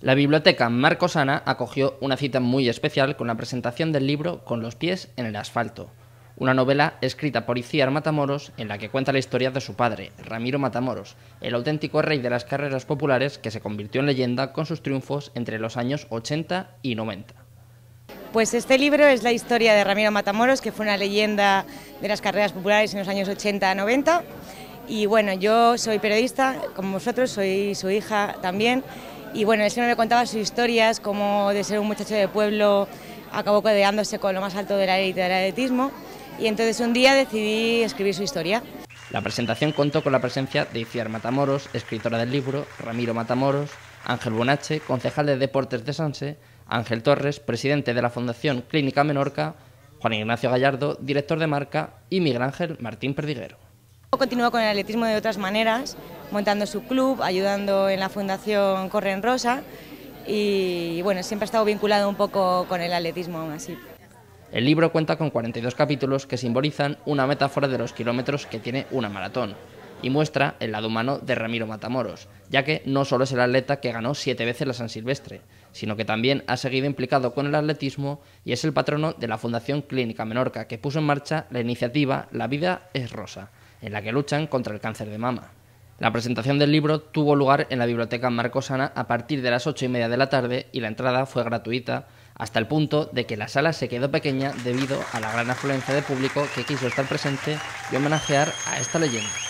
La biblioteca Marcosana acogió una cita muy especial con la presentación del libro Con los pies en el asfalto, una novela escrita por Iciar Matamoros en la que cuenta la historia de su padre, Ramiro Matamoros, el auténtico rey de las carreras populares que se convirtió en leyenda con sus triunfos entre los años 80 y 90. Pues este libro es la historia de Ramiro Matamoros, que fue una leyenda de las carreras populares en los años 80-90. Y bueno, yo soy periodista, como vosotros, soy su hija también. Y bueno, él siempre me contaba sus historias, como de ser un muchacho de pueblo acabó codeándose con lo más alto de la élite del atletismo y entonces un día decidí escribir su historia. La presentación contó con la presencia de Iciar Matamoros, escritora del libro, Ramiro Matamoros, Ángel Bonache, concejal de Deportes de Sanse, Ángel Torres, presidente de la Fundación Clínica Menorca, Juan Ignacio Gallardo, director de marca, y Miguel Ángel Martín Perdiguero. Continúa con el atletismo de otras maneras, montando su club, ayudando en la Fundación Corre en Rosa y bueno, siempre ha estado vinculado un poco con el atletismo aún así. El libro cuenta con 42 capítulos que simbolizan una metáfora de los kilómetros que tiene una maratón y muestra el lado humano de Ramiro Matamoros, ya que no solo es el atleta que ganó siete veces la San Silvestre, sino que también ha seguido implicado con el atletismo y es el patrono de la Fundación Clínica Menorca, que puso en marcha la iniciativa La vida es rosa, en la que luchan contra el cáncer de mama. La presentación del libro tuvo lugar en la Biblioteca Marcosana a partir de las ocho y media de la tarde y la entrada fue gratuita hasta el punto de que la sala se quedó pequeña debido a la gran afluencia de público que quiso estar presente y homenajear a esta leyenda.